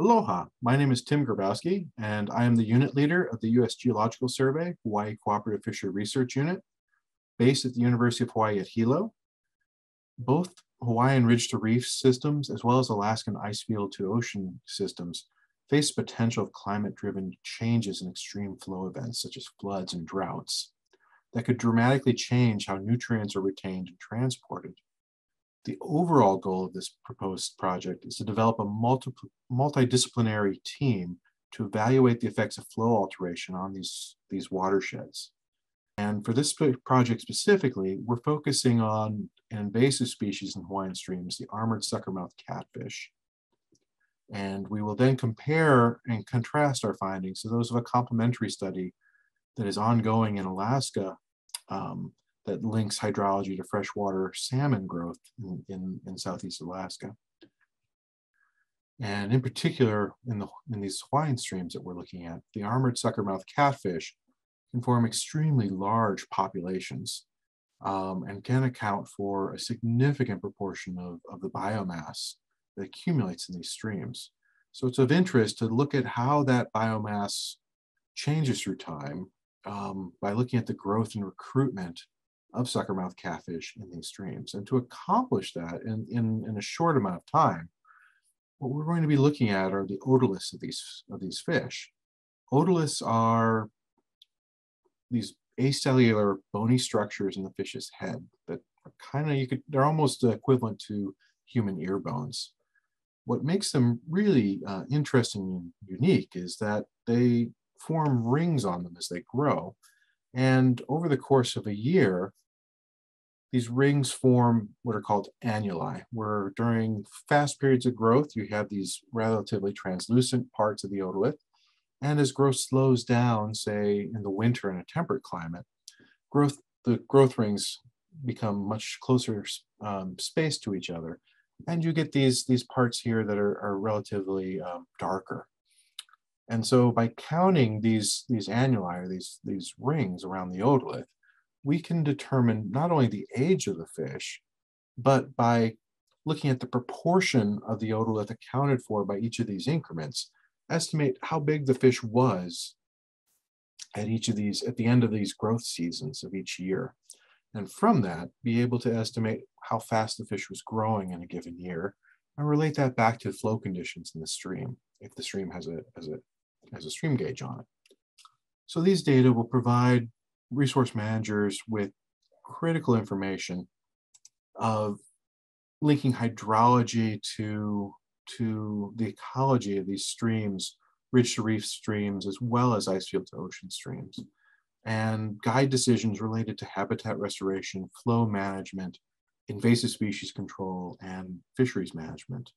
Aloha, my name is Tim Grabowski, and I am the unit leader of the U.S. Geological Survey Hawaii Cooperative Fishery Research Unit, based at the University of Hawaii at Hilo. Both Hawaiian ridge to reef systems, as well as Alaskan ice field to ocean systems, face potential of climate-driven changes in extreme flow events, such as floods and droughts, that could dramatically change how nutrients are retained and transported. The overall goal of this proposed project is to develop a multi multidisciplinary team to evaluate the effects of flow alteration on these, these watersheds. And for this project specifically, we're focusing on an invasive species in Hawaiian streams, the armored suckermouth catfish. And we will then compare and contrast our findings to those of a complementary study that is ongoing in Alaska um, that links hydrology to freshwater salmon growth in, in, in Southeast Alaska. And in particular, in, the, in these Hawaiian streams that we're looking at, the armored suckermouth catfish can form extremely large populations um, and can account for a significant proportion of, of the biomass that accumulates in these streams. So it's of interest to look at how that biomass changes through time um, by looking at the growth and recruitment of suckermouth catfish in these streams. And to accomplish that in, in, in a short amount of time, what we're going to be looking at are the otoliths of these, of these fish. Otoliths are these acellular bony structures in the fish's head that are kind of, you could, they're almost equivalent to human ear bones. What makes them really uh, interesting and unique is that they form rings on them as they grow. And over the course of a year, these rings form what are called annuli, where during fast periods of growth, you have these relatively translucent parts of the otolith. And as growth slows down, say in the winter in a temperate climate, growth the growth rings become much closer um, spaced to each other. And you get these, these parts here that are, are relatively um, darker. And so by counting these, these annuli, or these, these rings around the otolith, we can determine not only the age of the fish, but by looking at the proportion of the otolith accounted for by each of these increments, estimate how big the fish was at each of these, at the end of these growth seasons of each year. And from that, be able to estimate how fast the fish was growing in a given year and relate that back to flow conditions in the stream, if the stream has a, has a has a stream gauge on it. So these data will provide resource managers with critical information of linking hydrology to, to the ecology of these streams, ridge to reef streams, as well as ice field to ocean streams, and guide decisions related to habitat restoration, flow management, invasive species control, and fisheries management.